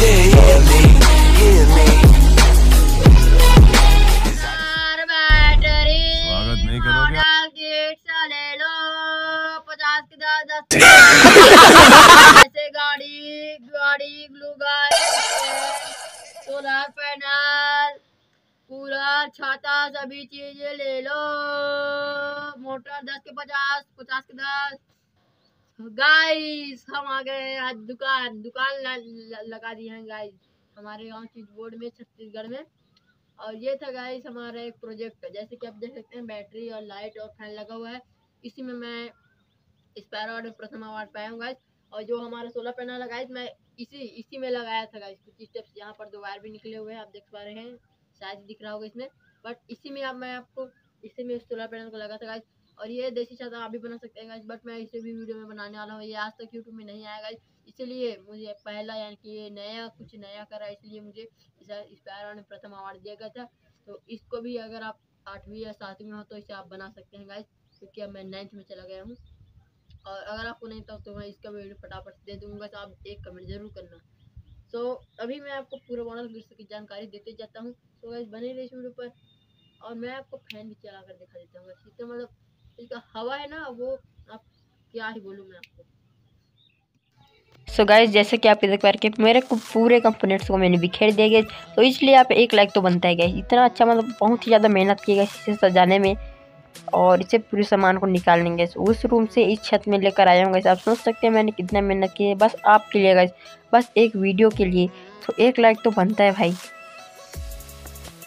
there, hear me, hear me. ऐसे गाड़ी गाड़ी ग्लू सोलर पैनल कूलर छाता सभी चीज़ें ले लो मोटर दस के पचास पचास के दस गाइस हम आ गए आज दुकान। दुकान ल, ल, लगा दी है गाइस हमारे गाँव स्विच बोर्ड में छत्तीसगढ़ में। और ये था गाइस हमारा एक प्रोजेक्ट जैसे कि आप देख सकते हैं बैटरी और लाइट और फ़ैन लगा हुआ है। इसी में मैं स्पैर अवार्ड में प्रथम अवार्ड पाया हूँ गाइस और जो हमारा सोलर पैनल गाइस मैं इसी इसी में लगाया था गाइस कुछ स्टेप्स यहाँ पर दो वायर भी निकले हुए हैं आप देख पा रहे हैं। शायद दिख रहा होगा इसमें। बट इसी में अब मैं आपको इसी में सोलर पैनल को लगा था गाइस और ये देसी चादर आप भी बना सकते हैं गाइस बट मैं इसे भी वीडियो में बनाने वाला हूँ। ये आज तक यूट्यूब में नहीं आया इसलिए मुझे पहला यानी कि ये नया, कुछ नया करा, इसलिए मुझे इस स्पैर में प्रथम अवार्ड दिया गया था। तो इसको भी अगर आप आठवीं या सातवीं में हो तो इसे आप बना सकते हैं गाइस क्योंकि अब मैं नाइन्थ में चला गया हूँ। और अगर आपको नहीं था तो मैं इसका वीडियो फटाफट दे दूँगा तो आप एक कमेंट ज़रूर करना। सो अभी मैं आपको पूरा मॉडल की जानकारी देते जाता हूँ। तो गाइस बने रहे इस वीडियो पर। और मैं आपको फ़ैन भी चला कर दिखा देता हूँ इसका मतलब हवा है ना, वो आप क्या ही बोलूँ मैं आपको। सो so गाइज़ जैसे कि आप देख पा रहे मेरे को पूरे कंपोनेंट्स को मैंने बिखेर दिया गया तो इसलिए आप एक लाइक तो बनता है गया इतना अच्छा मतलब बहुत ही ज़्यादा मेहनत की गई इसे सजाने में और इसे पूरे सामान को निकालने गए उस रूम से इस छत में लेकर आया हूँ आप सोच सकते हैं मैंने कितना मेहनत की है। बस आपके लिए गए बस एक वीडियो के लिए। तो एक लाइक तो बनता है भाई।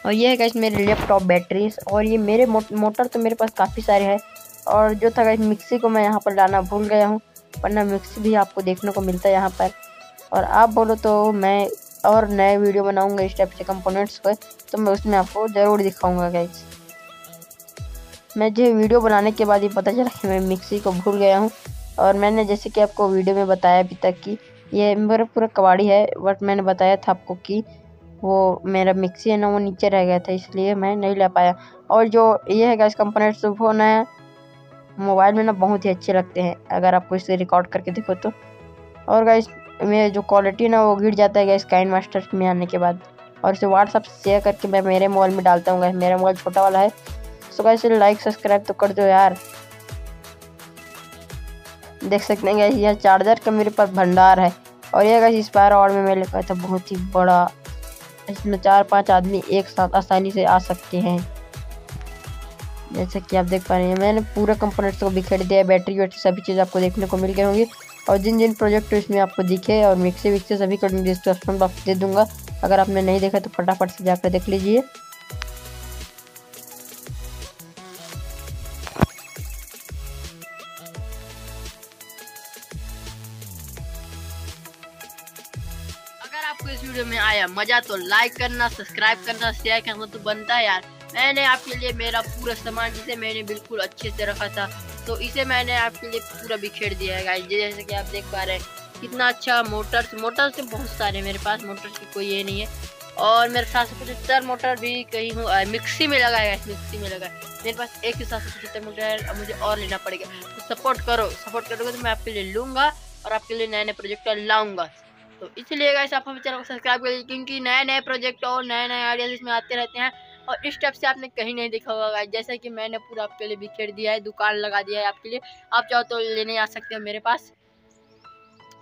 और ये है मेरे लैपटॉप बैटरीज और ये मेरे मो, मोटर तो मेरे पास काफ़ी सारे हैं। और जो था गैस मिक्सी को मैं यहाँ पर लाना भूल गया हूँ वरना मिक्सी भी आपको देखने को मिलता है यहाँ पर। और आप बोलो तो मैं और नए वीडियो बनाऊँगा इस टाइप से कंपोनेंट्स पर तो मैं उसमें आपको ज़रूर दिखाऊँगा गैस मैं जो वीडियो बनाने के बाद ही पता चला कि मैं मिक्सी को भूल गया हूँ। और मैंने जैसे कि आपको वीडियो में बताया अभी तक कि ये मेरा पूरा कबाड़ी है बट मैंने बताया था आपको कि वो मेरा मिक्सी है ना, वो नीचे रह गया था, इसलिए मैं नहीं ले पाया। और जो ये है गैस कंपोनेंट्स वो ना मोबाइल में ना बहुत ही अच्छे लगते हैं, अगर आपको इसे रिकॉर्ड करके देखो तो। और गैस में जो क्वालिटी ना, वो गिर जाता है गैस काइन मास्टर में आने के बाद। और इसे व्हाट्सअप शेयर करके मैं मेरे मोबाइल में डालता हूँ गैस मेरा मोबाइल छोटा वाला है। सो गैस लाइक सब्सक्राइब तो कर दो यार। देख सकते हैं गैस यह चार्जर का मेरे पास भंडार है। और यह गैस इस पायर और में मैंने कहा था बहुत ही बड़ा इसमें चार पाँच आदमी एक साथ आसानी से आ सकते हैं। जैसे कि आप देख पा रहे हैं, मैंने पूरा कंपोनेंट्स को बिखेर दिया बैटरी वैटरी सभी चीज़ आपको देखने को मिल गए होंगी। और जिन जिन प्रोजेक्ट इसमें आपको दिखे और मिक्सी विक्सी सभी का डिस्क्रिप्शन बॉक्स दे दूँगा। अगर आपने नहीं देखा तो फटाफट से जाकर देख लीजिए। आपको इस वीडियो में आया मज़ा तो लाइक करना सब्सक्राइब करना शेयर करना तो बनता है यार। मैंने आपके लिए मेरा पूरा सामान जिसे मैंने बिल्कुल अच्छे से रखा था तो इसे मैंने आपके लिए पूरा बिखेर दिया है गाइस जैसे कि आप देख पा रहे हैं, कितना अच्छा मोटर्स मोटर्स बहुत सारे मेरे पास मोटर्स की कोई ये नहीं है। और मेरे सात सौ पचहत्तर मोटर भी कहीं हूँ मिक्सी में लगा है, मिक्सी में लगा मेरे पास एक ही सात सौ पचहत्तर मोटर है मुझे और लेना पड़ेगा। तो सपोर्ट करो सपोर्ट करोगे तो मैं आपके लिए लूँगा और आपके लिए नए नए प्रोजेक्ट लाऊँगा। तो इसलिए गाइस आप हमें चैनल को सब्सक्राइब करिए क्योंकि नए नए प्रोजेक्ट और नए नए आइडियाज़ इसमें आते रहते हैं। और इस टाइप से आपने कहीं नहीं देखा होगा गाइस जैसे कि मैंने पूरा आपके लिए बिखेर दिया है, दुकान लगा दिया है आपके लिए। आप चाहो तो लेने आ सकते हो मेरे पास।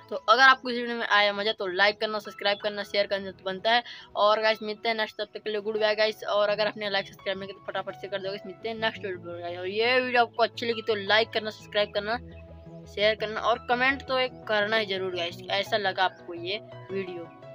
तो अगर आपको इस वीडियो में आया मज़ा तो लाइक करना सब्सक्राइब करना शेयर करना तो बनता है। और गाइस मिलते हैं नेक्स्ट तब तक के लिए। गुड बाय गाइस और अगर आपने लाइक सब्सक्राइब नहीं किया तो फटाफट से कर दोगे मिलते हैं नेक्स्ट वीडियो और ये वीडियो आपको अच्छी लगी तो लाइक करना सब्सक्राइब करना शेयर करना। और कमेंट तो एक करना ही ज़रूर गाइस ऐसा लगा आपको। ये वीडियो।